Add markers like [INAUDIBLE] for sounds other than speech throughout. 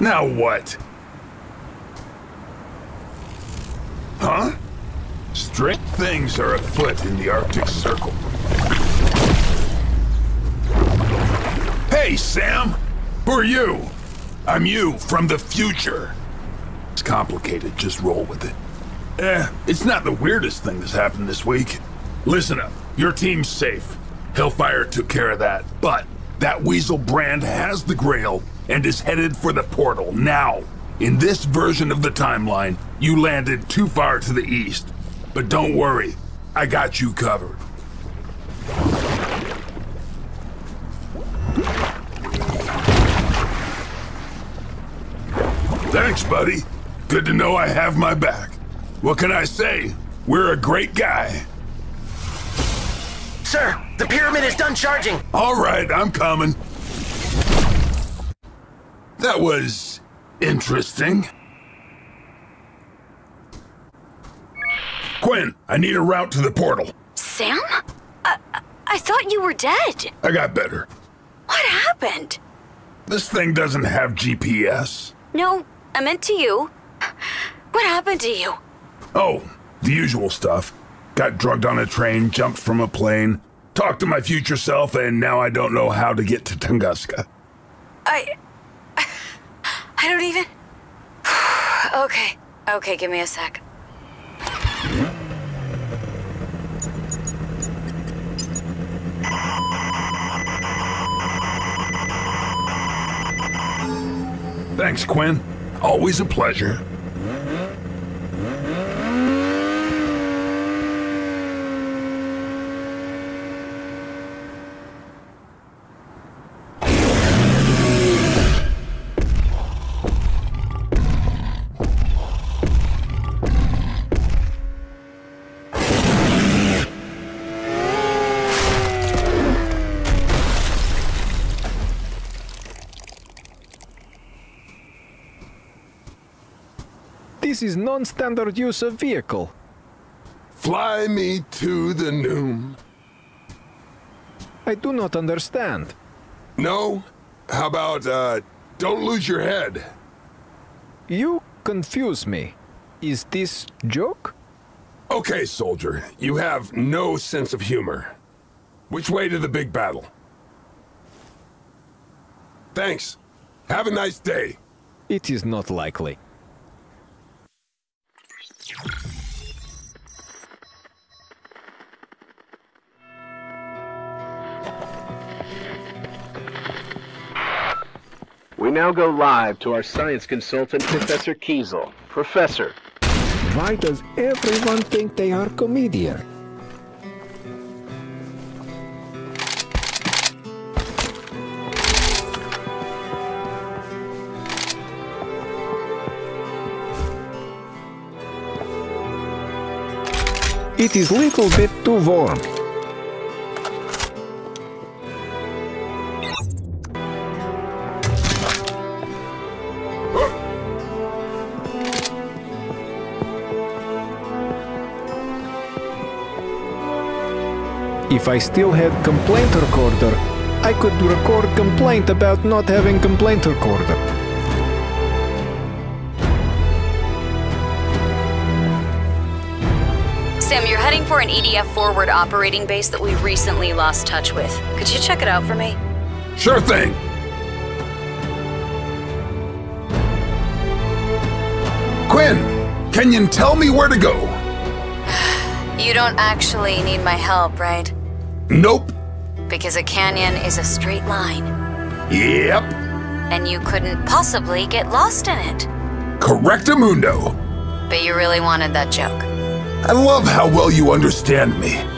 Now what? Huh? Strict things are afoot in the Arctic Circle. Hey, Sam! Who are you? I'm you from the future. It's complicated, just roll with it. Eh, it's not the weirdest thing that's happened this week. Listen up, your team's safe. Hellfire took care of that, but that Weasel brand has the Grail and is headed for the portal now. In this version of the timeline, you landed too far to the east. But don't worry, I got you covered. Thanks, buddy. Good to know I have my back. What can I say? We're a great guy. Sir, the pyramid is done charging. All right, I'm coming. That was interesting. Quinn, I need a route to the portal. Sam? I, I thought you were dead. I got better. What happened? This thing doesn't have GPS. No, I meant to you. What happened to you? Oh, the usual stuff. Got drugged on a train, jumped from a plane, talked to my future self, and now I don't know how to get to Tunguska. I. I don't even. [SIGHS] okay, okay, give me a sec. Thanks, Quinn. Always a pleasure. This is non-standard use of vehicle. Fly me to the Noom. I do not understand. No? How about, uh, don't lose your head? You confuse me. Is this joke? Okay, soldier, you have no sense of humor. Which way to the big battle? Thanks. Have a nice day. It is not likely. We now go live to our science consultant, Professor Kiesel. Professor, Why does everyone think they are comedian? It is little bit too warm. If I still had complaint recorder, I could record complaint about not having complaint recorder. You're heading for an EDF forward operating base that we recently lost touch with. Could you check it out for me? Sure thing. Quinn, can you tell me where to go? [SIGHS] You don't actually need my help, right? Nope. Because a canyon is a straight line, Yep. and you couldn't possibly get lost in it. Correctamundo. But you really wanted that joke. I love how well you understand me.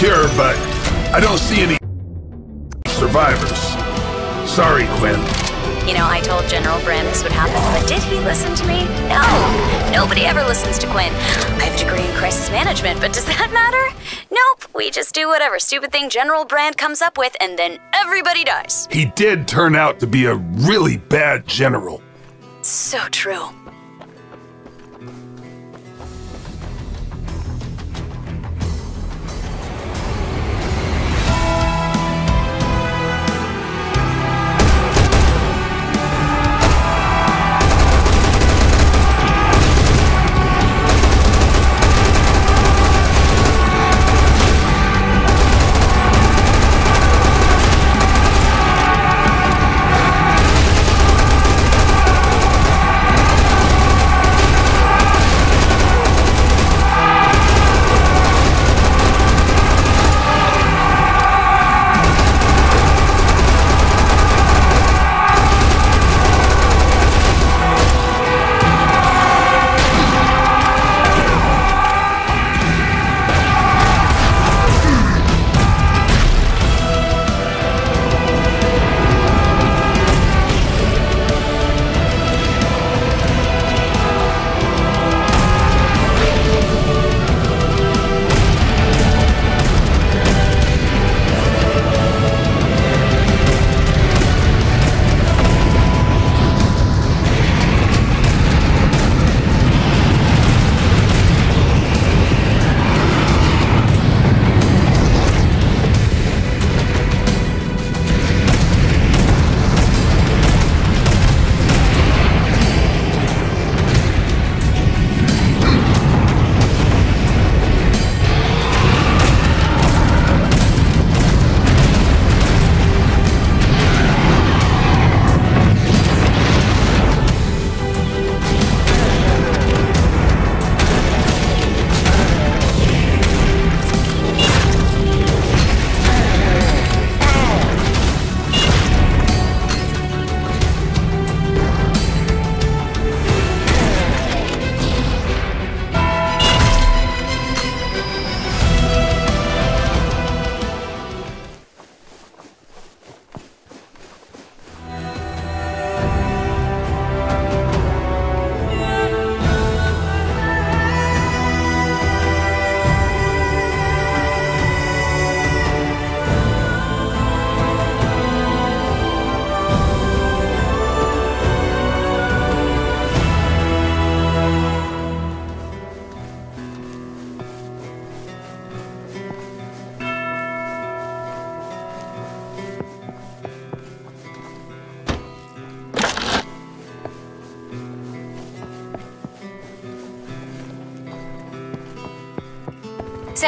Secure, but I don't see any survivors. Sorry, Quinn. You know, I told General Brand this would happen, but did he listen to me? No! Nobody ever listens to Quinn. I have a degree in crisis management, but does [LAUGHS] that matter? Nope. We just do whatever stupid thing General Brand comes up with, and then everybody dies. He did turn out to be a really bad general. So true.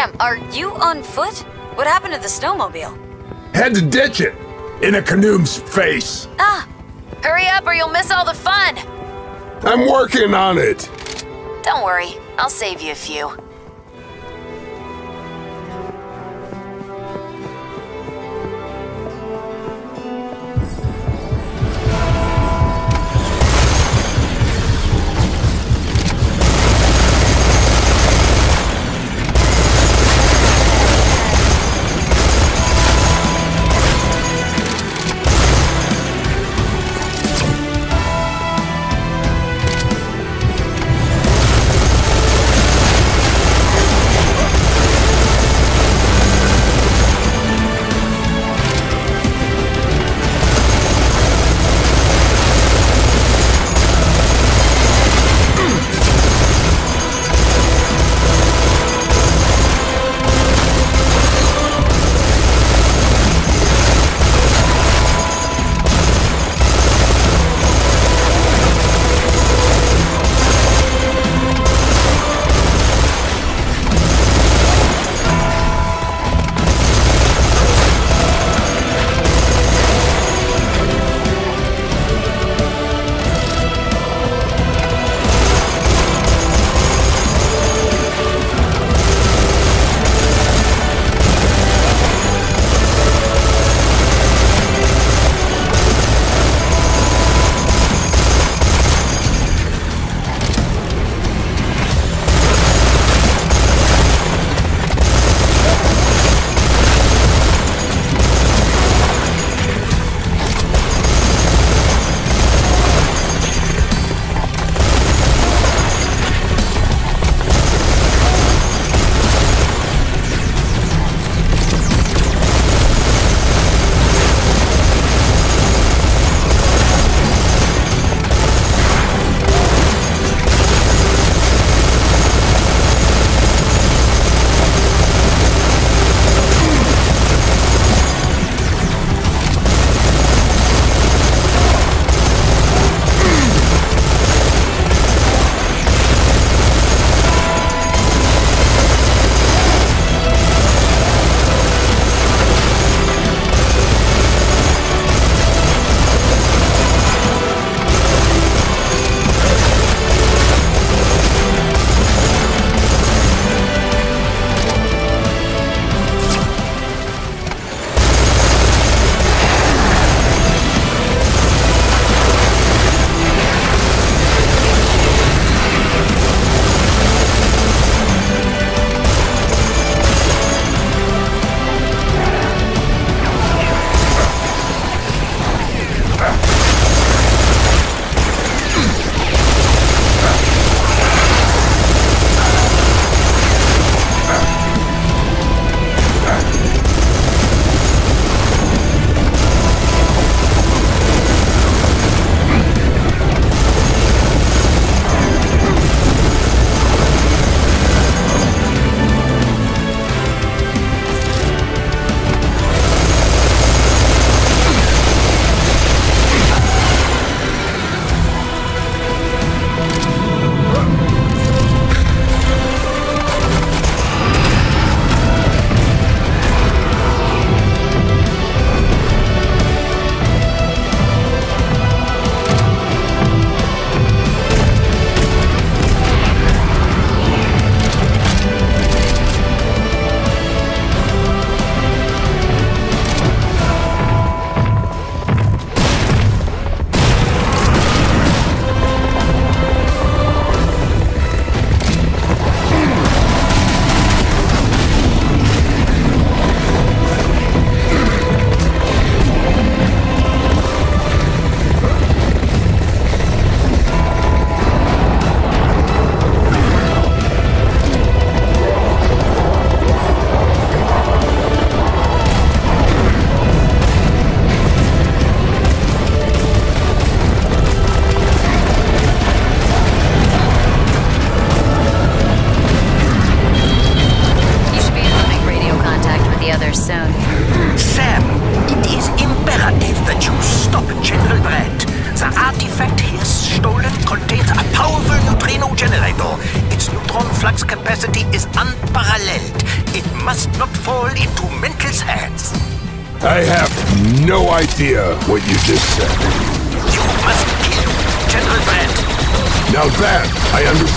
Sam, are you on foot? What happened to the snowmobile? Had to ditch it in a canoe's face. Ah, hurry up or you'll miss all the fun. I'm working on it. Don't worry, I'll save you a few.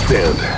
I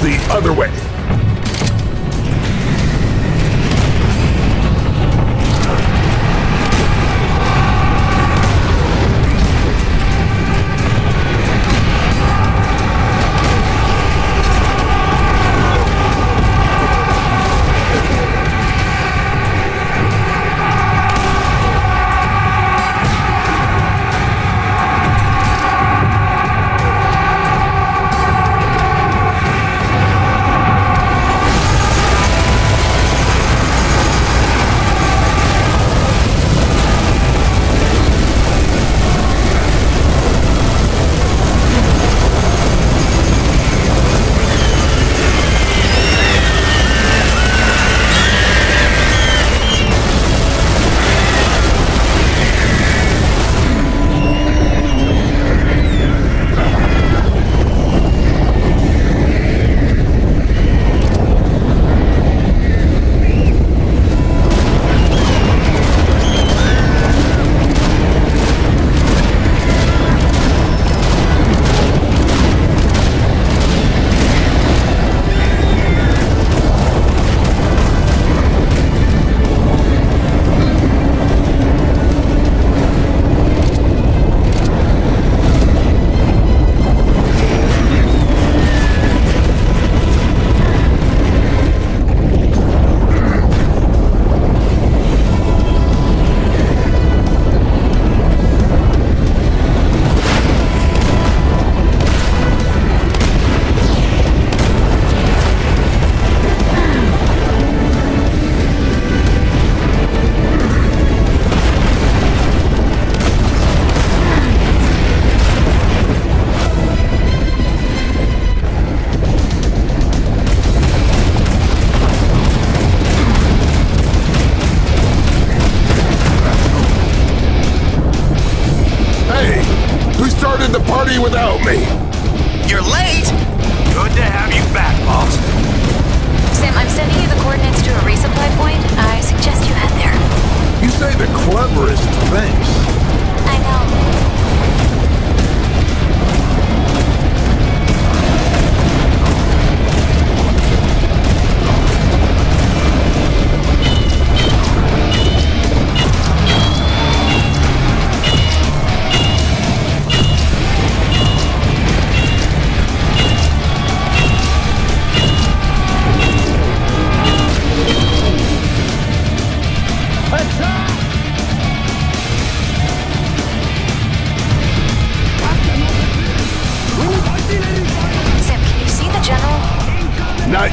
the other way.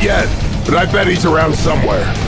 Yet, but I bet he's around somewhere.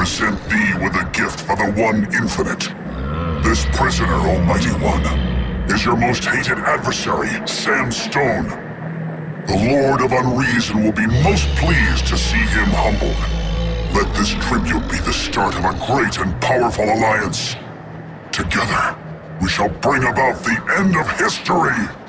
Present thee with a gift for the One Infinite. This prisoner, Almighty One, is your most hated adversary, Sam Stone. The Lord of Unreason will be most pleased to see him humbled. Let this tribute be the start of a great and powerful alliance. Together, we shall bring about the end of history!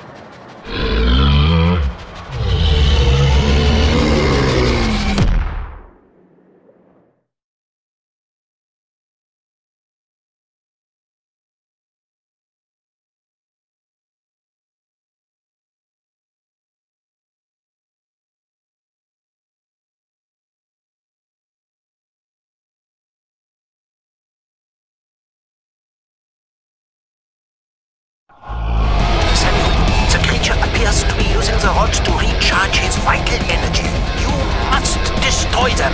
Destroy them.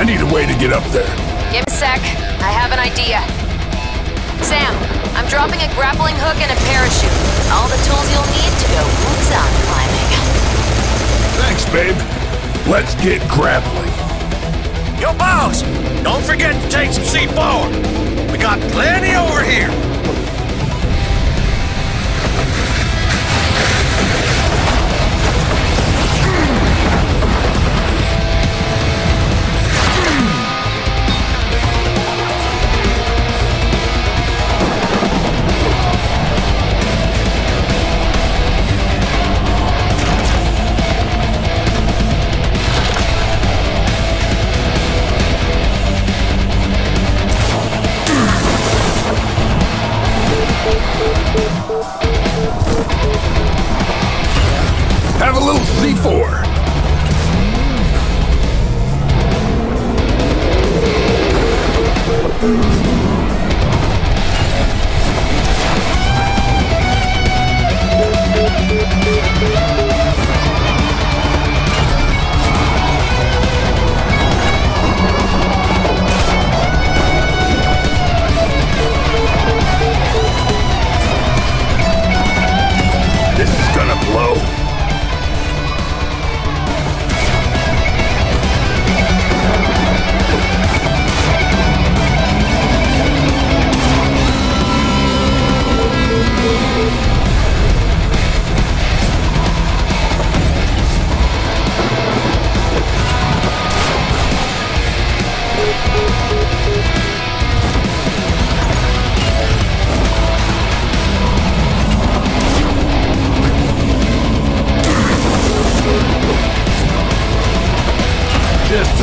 I need a way to get up there. Give me a sec. I have an idea. Sam, I'm dropping a grappling hook and a parachute. All the tools you'll need to go boots-on climbing. Thanks, babe. Let's get grappling. Yo, boss! Don't forget to take some C4. We got plenty over here.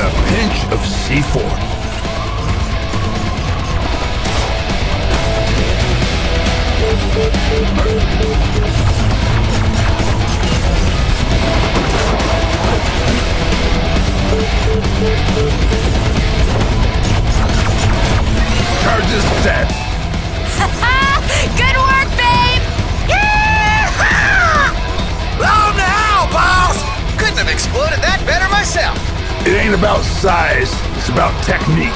a pinch of C4. Charges set. [LAUGHS] Good work, babe! Yeah! [LAUGHS] oh, now, boss! Couldn't have exploded that better myself. It ain't about size, it's about technique.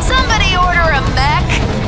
Somebody order a mech.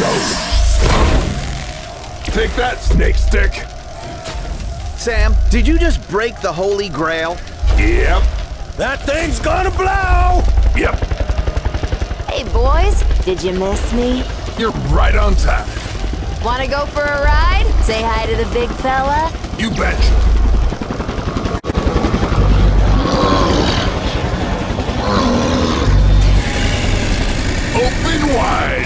No. Take that, snake stick. Sam, did you just break the Holy Grail? Yep. That thing's gonna blow! Yep. Hey, boys, did you miss me? You're right on time. Wanna go for a ride? Say hi to the big fella? You betcha. Open wide.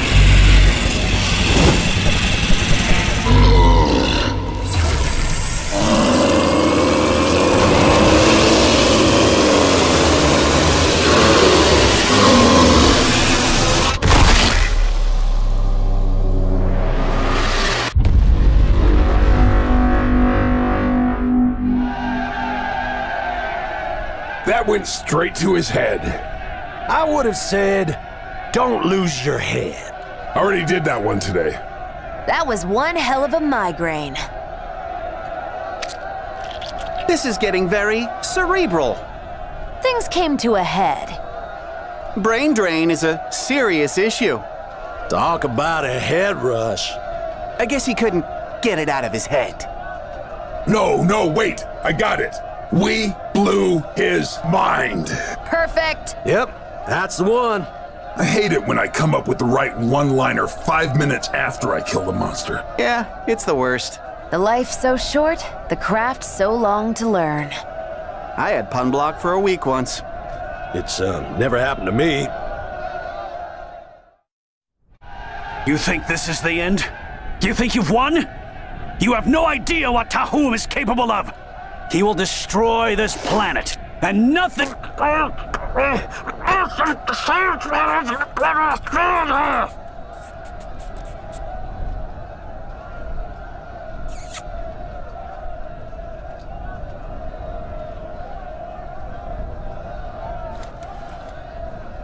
That went straight to his head. I would have said, don't lose your head. I already did that one today. That was one hell of a migraine. This is getting very cerebral. Things came to a head. Brain drain is a serious issue. Talk about a head rush. I guess he couldn't get it out of his head. No, no, wait. I got it. We blew his mind. Perfect. Yep, that's the one. I hate it when I come up with the right one liner five minutes after I kill the monster. Yeah, it's the worst. The life so short, the craft so long to learn. I had pun block for a week once. It's uh, never happened to me. You think this is the end? You think you've won? You have no idea what Tahum is capable of. He will destroy this planet, and nothing.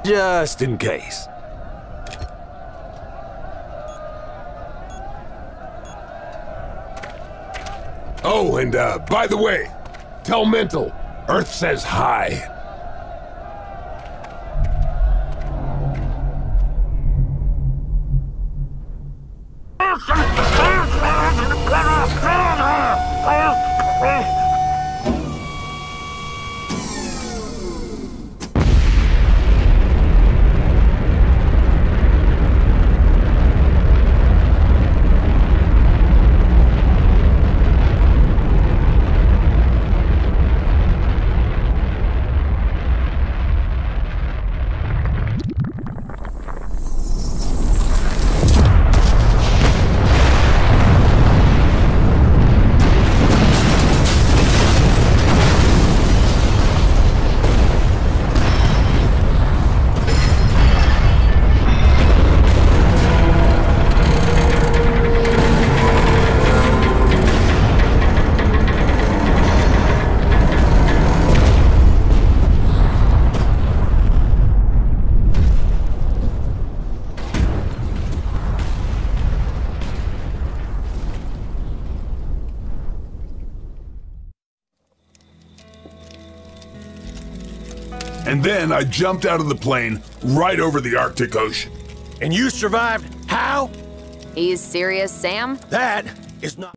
Just in case. Oh, and uh, by the way, tell Mental, Earth says hi. I jumped out of the plane right over the Arctic Ocean. And you survived how? He's serious, Sam? That is not.